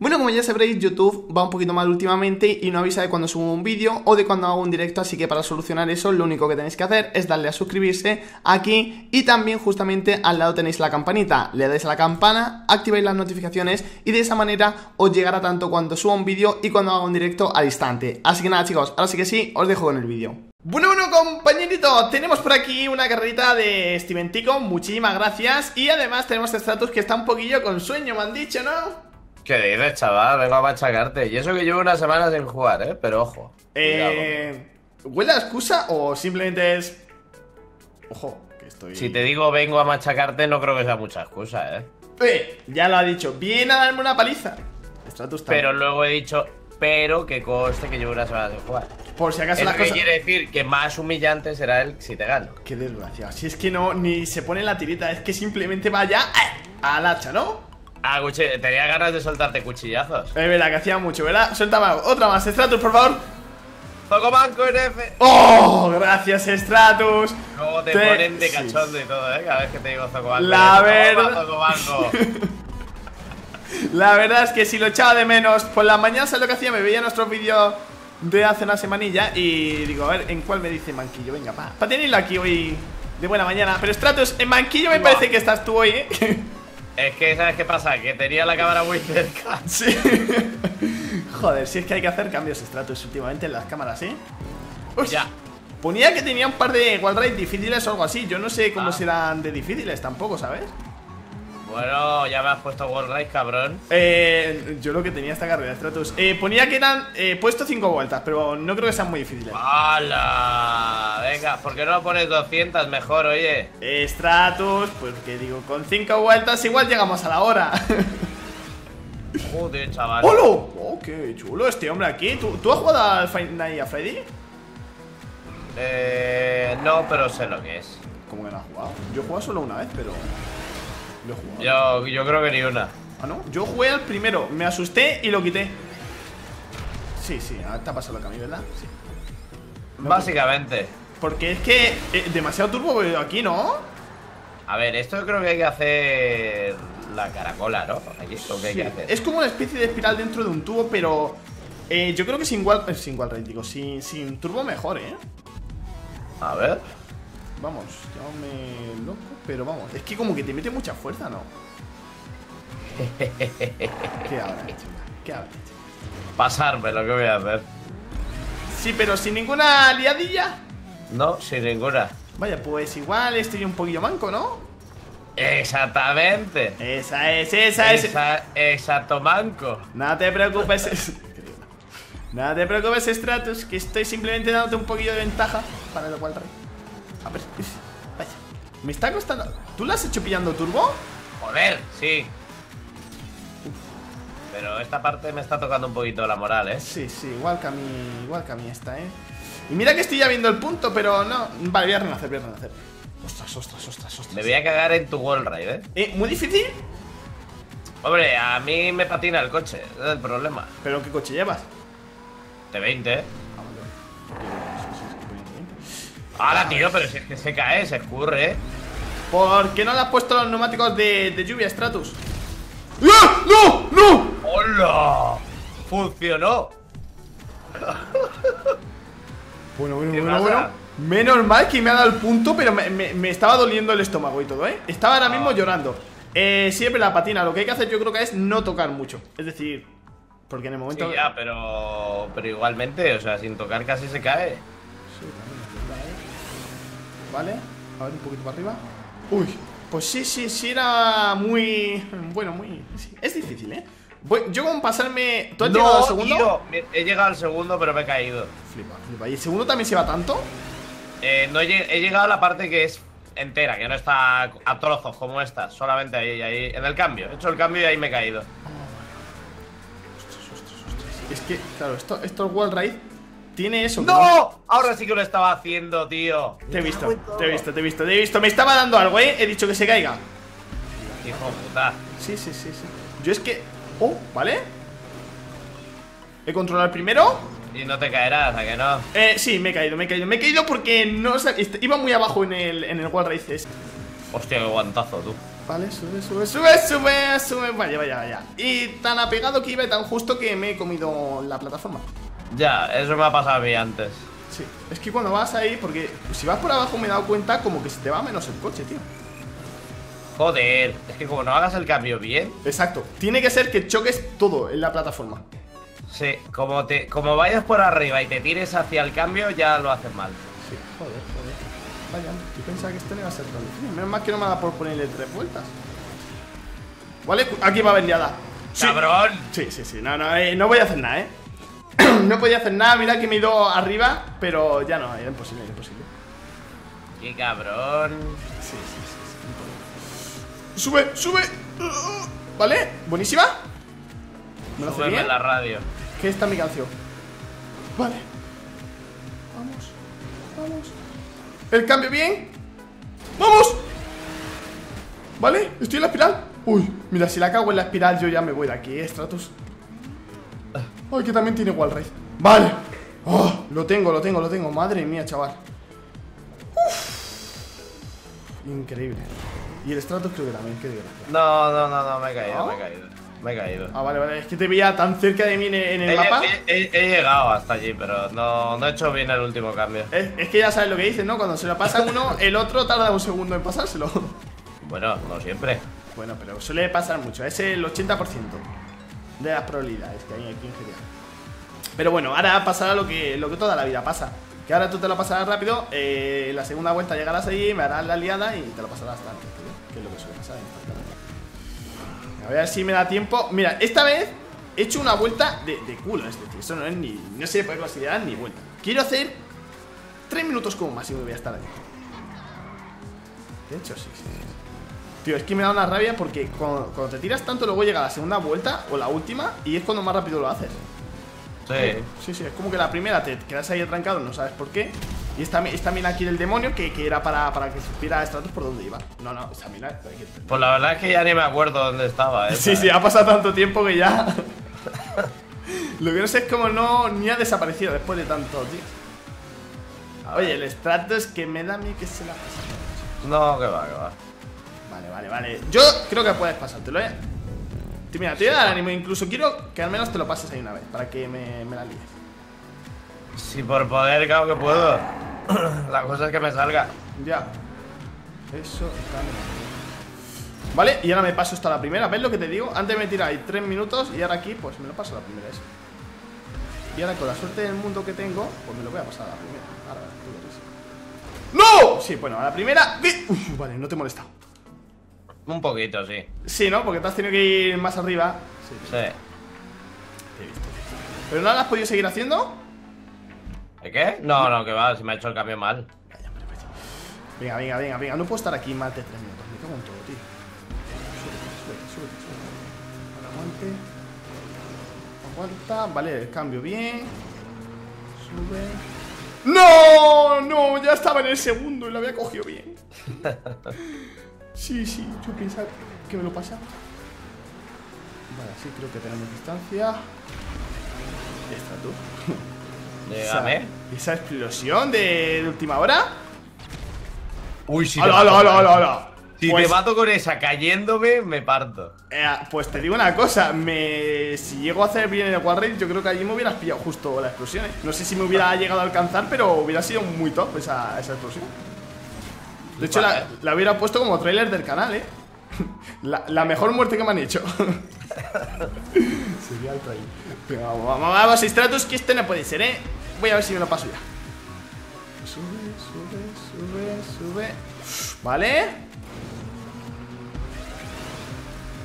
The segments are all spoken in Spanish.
Bueno, como ya sabréis, YouTube va un poquito mal últimamente y no avisa de cuando subo un vídeo o de cuando hago un directo, así que para solucionar eso lo único que tenéis que hacer es darle a suscribirse aquí y también justamente al lado tenéis la campanita, le dais a la campana, activáis las notificaciones y de esa manera os llegará tanto cuando suba un vídeo y cuando haga un directo al instante. Así que nada chicos, ahora sí que sí, os dejo con el vídeo. Bueno, bueno, compañerito, tenemos por aquí una carrerita de Steven Tico, muchísimas gracias Y además tenemos Stratus que está un poquillo con sueño, me han dicho, ¿no? ¿Qué dices, chaval? Vengo a machacarte. Y eso que llevo unas semanas sin jugar, ¿eh? Pero ojo. Eh, ¿Huele a excusa o simplemente es... Ojo, que estoy... Si te digo vengo a machacarte, no creo que sea mucha excusa, ¿eh? Eh, ya lo ha dicho. Viene a darme una paliza. Stratus Pero luego he dicho, pero que coste que llevo unas semanas sin jugar. Por si acaso las cosas... quiere decir que más humillante será él si te gano. Qué desgracia. Si es que no, ni se pone la tirita, es que simplemente vaya al hacha, ¿no? Ah, tenía ganas de soltarte cuchillazos. Es verdad, que hacía mucho, ¿verdad? Suelta Otra más, Stratus, por favor. Zocomanco F ¡Oh! Gracias, Stratus. Luego te, ponen de cachondo y todo, ¿eh? Cada vez que te digo Zocomanco. La verdad. la verdad es que si lo echaba de menos, por la mañana, ¿sabes lo que hacía? Me veía nuestros vídeos de hace una semanilla y digo, a ver, ¿en cuál me dice Manquillo? Venga, pa. Para tenerlo aquí hoy de buena mañana. Pero Stratus, en Manquillo me parece que estás tú hoy, ¿eh? Es que, ¿sabes qué pasa? Que tenía la cámara muy cerca. Sí. Joder, si es que hay que hacer cambios Stratus últimamente en las cámaras, ¿eh? ya. Ponía que tenía un par de wallrides difíciles o algo así. Yo no sé cómo ah. serán de difíciles tampoco, ¿sabes? Bueno, ya me has puesto World cabrón. Eh, yo lo que tenía esta carrera, Stratus. Eh, ponía que eran eh, puesto 5 vueltas, pero no creo que sean muy difíciles. ¡Hala! Venga, ¿por qué no lo pones 200 mejor, oye? Eh, Stratus, pues que digo, con 5 vueltas igual llegamos a la hora. Joder, chaval. ¡Hola! ¡Oh, qué chulo este hombre aquí! ¿Tú, ¿tú has jugado al Fight Night a Freddy? Eh. No, pero sé lo que es. ¿Cómo que no has jugado? Yo he jugado solo una vez, pero. Yo, yo creo que ni una. Ah, ¿no? Yo jugué al primero, me asusté y lo quité. Sí, sí, te ha pasado lo que a mí, ¿verdad? Sí. Básicamente. Porque es que eh, demasiado turbo aquí, ¿no? A ver, esto creo que hay que hacer la caracola, ¿no? Esto que hay que hacer. Es como una especie de espiral dentro de un tubo, pero eh, yo creo que sin igual, eh, sin igual digo, sin, sin turbo mejor, ¿eh? A ver. Vamos, llámame loco, pero vamos, es que como que te mete mucha fuerza, ¿no? ¿Qué habrá hecho? ¿Qué habrá hecho? Pasarme lo que voy a hacer. Sí, pero sin ninguna liadilla. No, sin ninguna. Vaya, pues igual estoy un poquillo manco, ¿no? Exactamente. Esa es, esa, es. Exacto, manco. No te preocupes. Nada te preocupes, Stratus, que estoy simplemente dándote un poquillo de ventaja para lo cual rey. A ver, vaya. Me está costando. ¿Tú la has hecho pillando turbo? Joder, sí. Pero esta parte me está tocando un poquito la moral, ¿eh? Sí, sí, igual que a mí, igual que a mí esta, ¿eh? Y mira que estoy ya viendo el punto, pero no. Vale, voy a renacer, voy a renacer. Ostras, ostras, ostras, ostras. Me voy a cagar en tu wall ride, ¿eh? ¿eh? ¿Muy difícil? Hombre, a mí me patina el coche, ese es el problema. ¿Pero qué coche llevas? T20, ¿eh? Ahora, tío, pero si es que se cae, se escurre. ¿Por qué no le has puesto los neumáticos de, lluvia, Stratus? ¡No! ¡No! ¡No! ¡Hola! ¡Funcionó! bueno, bueno, bueno, bueno. Menos mal que me ha dado el punto, pero me, estaba doliendo el estómago y todo, ¿eh? Estaba ahora mismo ah. llorando. Eh, siempre la patina, lo que hay que hacer yo creo que es no tocar mucho. Es decir, porque en el momento... Sí, ya, pero, pero igualmente, o sea, sin tocar casi se cae. Vale, a ver un poquito para arriba. Uy, pues sí, sí, sí era muy... Bueno, muy... Es difícil, ¿eh? yo con pasarme... ¿Tú has llegado al segundo? he llegado al segundo, pero me he caído. Flipa, flipa. ¿Y el segundo también se va tanto? Eh, no he, he, llegado a la parte que es entera, que no está a trozos como esta Solamente ahí, ahí, en el cambio. He hecho el cambio y ahí me he caído. Ostras, ostras, ostras Es que, claro, esto, esto es Wall Ride tiene eso. ¡No! Ahora sí que lo estaba haciendo, tío. Te he visto, te he visto, te he visto, te he visto. Me estaba dando algo, ¿eh? He dicho que se caiga. Hijo puta. Sí, sí, sí, sí. Yo es que. Oh, ¿vale? He controlado el primero. Y no te caerás, ¿a que no? Eh, sí, me he caído, me he caído. Me he caído porque no iba muy abajo en el, en el wall races. Hostia, qué guantazo, tú. Vale, sube, sube, sube, sube, sube. Vaya, vaya, vaya. Y tan apegado que iba y tan justo que me he comido la plataforma. Ya, eso me ha pasado a mí antes. Sí, es que cuando vas ahí, porque si vas por abajo me he dado cuenta como que se te va menos el coche, tío. Joder, es que como no hagas el cambio bien. Exacto, tiene que ser que choques todo en la plataforma. Sí, como, te, como vayas por arriba y te tires hacia el cambio, ya lo haces mal. Sí, joder, joder. Vaya, yo pensaba que este no iba a ser tan difícil. Menos mal que no me da por ponerle tres vueltas. Vale, aquí va. Sí. ¡Cabrón! Sí, sí, sí. No, no, eh, no voy a hacer nada, eh. no podía hacer nada. Mira que me he ido arriba, pero ya no, era imposible, era imposible. ¡Qué cabrón! Sí, sí, sí. sí. Sube, sube. Vale, buenísima. ¿Me lo hace bien? la radio. Que esta es mi canción. Vale. Vamos, vamos. El cambio bien. ¡Vamos! ¿Vale? Estoy en la espiral. Uy, mira, si la cago en la espiral, yo ya me voy de aquí, eh, Stratus. Ay, que también tiene Wall Race. Vale. Oh, lo tengo, lo tengo, lo tengo. Madre mía, chaval. Uf. Increíble. Y el Stratus creo que también, qué desgracia. No, no, no, no, me he caído, ¿No? me he caído. Me he caído. Ah, vale, vale. Es que te veía tan cerca de mí en, en el He, mapa. he- he- he llegado hasta allí, pero no, no he hecho bien el último cambio. Es, es que ya sabes lo que dicen, ¿no? Cuando se lo pasa uno, el otro tarda un segundo en pasárselo. Bueno, no siempre. Bueno, pero suele pasar mucho. Es el 80% de las probabilidades que hay aquí en GTA. Pero bueno, ahora pasará lo que, lo que toda la vida pasa. Que ahora tú te lo pasarás rápido, eh, la segunda vuelta llegarás ahí, me harás la liada y te lo pasarás antes, tío. Que es lo que suele pasar. A ver si me da tiempo. Mira, esta vez he hecho una vuelta de, de culo, es decir, eso no es ni. No se puede considerar ni vuelta. Quiero hacer 3 minutos como máximo voy a estar ahí. De hecho, sí, sí, sí. Tío, es que me da una rabia porque cuando, cuando te tiras tanto luego llega la segunda vuelta o la última y es cuando más rápido lo haces. Sí. Sí, sí, es como que la primera te quedas ahí atrancado, no sabes por qué. Y es también, es aquí del demonio que, que era para, para que supiera Stratos por dónde iba. No, no, esa mina. Pues la verdad es que ya ni me acuerdo dónde estaba, ¿eh? Sí, sí, ha pasado tanto tiempo que ya. Lo que no sé es cómo no ni ha desaparecido después de tanto, tío. Oye, el Stratos que me da a mí que se la pasa. No, que va, que va. Vale, vale, vale. Yo creo que puedes pasártelo, eh. Mira, te voy a dar ánimo, incluso quiero que al menos te lo pases ahí una vez, para que me, me la líes. Si por poder, claro que puedo. La cosa es que me salga. Ya. Eso bien. Vale, y ahora me paso hasta la primera. ¿Ves lo que te digo? Antes me tira ahí 3 minutos y ahora aquí, pues me lo paso a la primera. Y ahora con la suerte del mundo que tengo, pues me lo voy a pasar a la primera. Ahora, tú. ¡No! Sí, bueno, a la primera. Uf, vale, no te he molestado. Un poquito, sí. Sí, ¿no? Porque te has tenido que ir más arriba. Sí, Sí. te he visto. ¿Pero no lo has podido seguir haciendo? ¿De qué? No, no, que va, si me ha hecho el cambio mal. Venga, venga, venga, venga. No puedo estar aquí más de 3 minutos. Me cago en todo, tío. Sube, sube, sube, sube. Aguanta. Aguanta. Vale, el cambio bien. Sube. ¡No! No, ya estaba en el segundo y lo había cogido bien. Sí, sí, yo pensaba que me lo pasaba. Vale, sí, creo que tenemos distancia. Esta tú. Dígame. Esa, esa explosión de, de última hora. Uy, si ¡Hala, hala, hala, hala, hala! Si Pues, te mato con esa cayéndome, me parto. eh, pues te digo una cosa, me, si llego a hacer bien en el Wall Race, yo creo que allí me hubieras pillado justo la explosión. ¿eh? No sé si me hubiera llegado a alcanzar, pero hubiera sido muy top esa, esa explosión. De hecho, la, la hubiera puesto como trailer del canal, ¿eh? La, la mejor muerte que me han hecho. Sería el trailer. Vamos, vamos, vamos, Stratus, que este no puede ser, ¿eh? Voy a ver si me lo paso ya. Sube, sube, sube, sube. Vale.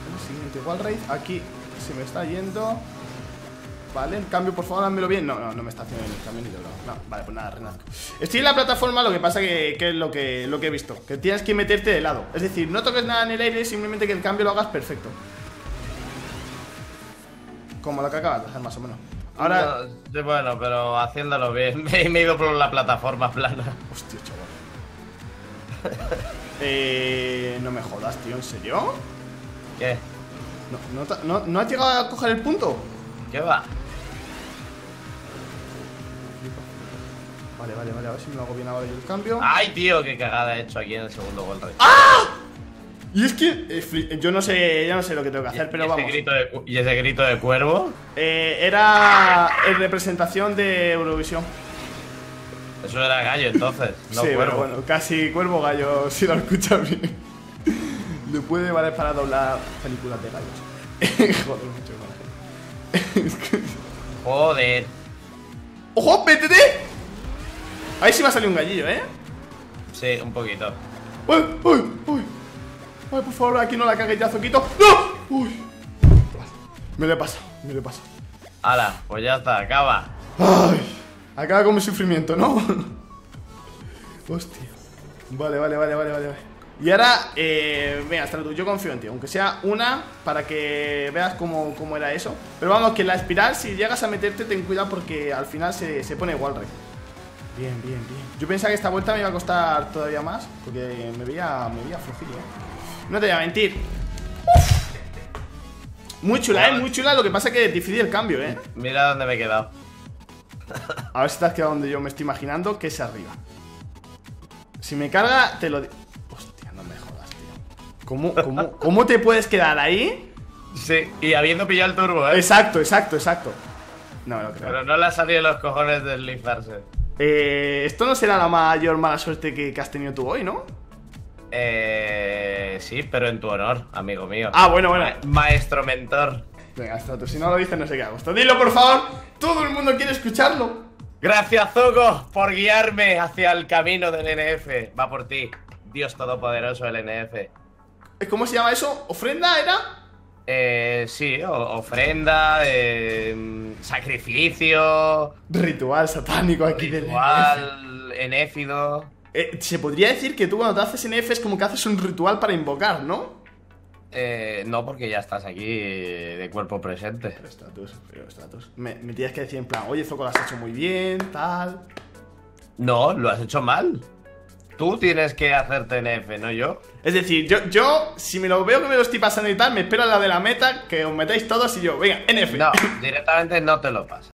El siguiente Wall Race. Aquí se me está yendo. Vale, el cambio, por favor, házmelo bien. No, no, no me está haciendo el cambio ni de broma. No, vale, pues nada, renazco. Estoy en la plataforma, lo que pasa que, que es lo que, lo que he visto. Que tienes que meterte de lado. Es decir, no toques nada en el aire, simplemente que el cambio lo hagas perfecto. Como lo que acabas de hacer, más o menos. Ahora. No, bueno, pero haciéndolo bien. Me, me he ido por la plataforma plana. Hostia, chaval. eh. No me jodas, tío, ¿en serio? ¿Qué? ¿No, no, no, ¿no has llegado a coger el punto? ¿Qué va? Vale, vale, vale, a ver si me lo hago bien ahora yo el cambio. Ay, tío, qué cagada he hecho aquí en el segundo gol rey. Y es que eh, yo no sé, yo no sé lo que tengo que hacer, pero ¿Y ese vamos. grito de cu- ¿Y ese grito de cuervo? Eh, era en representación de Eurovisión. Eso era gallo entonces, no sí, cuervo. bueno, casi cuervo gallo, si lo escuchas bien. Le puede valer para doblar películas de gallos. Joder, mucho que- Joder. ¡Ojo, métete! Ahí sí va a salir un gallillo, ¿eh? Sí, un poquito. ¡Uy, uy, uy! Ay, por favor, aquí no la cagues ya, Zoquito. ¡No! ¡Uy! Me lo he pasado, me lo he pasado. Hala, pues ya está, acaba. ¡Ay! Acaba con mi sufrimiento, ¿no? Hostia. Vale, vale, vale, vale, vale. Y ahora, eh, venga, Stratus, yo confío en ti, aunque sea una, para que veas cómo, cómo era eso. Pero vamos, que la espiral, si llegas a meterte, ten cuidado porque al final se, se pone igual, rey. Bien, bien, bien. Yo pensaba que esta vuelta me iba a costar todavía más, porque me veía, me veía flojillo. ¿eh? No te voy a mentir. Uf. Muy chula, ¿eh? Muy chula, lo que pasa es que es difícil el cambio, ¿eh? Mira dónde me he quedado. A ver si te has quedado donde yo me estoy imaginando, que es arriba. Si me carga, te lo digo. Hostia, no me jodas, tío. ¿Cómo, cómo, cómo te puedes quedar ahí? Sí, y habiendo pillado el turbo, ¿eh? Exacto, exacto, exacto. No me lo creo. Pero no le ha salido los cojones deslizarse. Eh, esto no será la mayor mala suerte que, que has tenido tú hoy, ¿no? Eh. Sí, pero en tu honor, amigo mío. Ah, bueno, bueno. Ma- maestro mentor. Venga, Stratus, si no lo dices, no sé qué hago. Esto, dilo, por favor. Todo el mundo quiere escucharlo. Gracias, Zuko, por guiarme hacia el camino del NF. Va por ti, Dios Todopoderoso del NF. ¿Cómo se llama eso? ¿Ofrenda era? Eh, sí, ofrenda, eh, sacrificio, Ritual satánico aquí del ritual, enéfido. Eh, se podría decir que tú cuando te haces NF es como que haces un ritual para invocar, ¿no? Eh, no, porque ya estás aquí eh, de cuerpo presente. Pero Stratus, pero Stratus. Me, me tienes que decir en plan, oye, Zoco, lo has hecho muy bien, tal. No, lo has hecho mal. Tú tienes que hacerte NF, no yo. Es decir, yo, yo, si me lo veo que me lo estoy pasando y tal, me espero a la de la meta, que os metáis todos y yo, venga, NF. No, directamente no te lo pasa.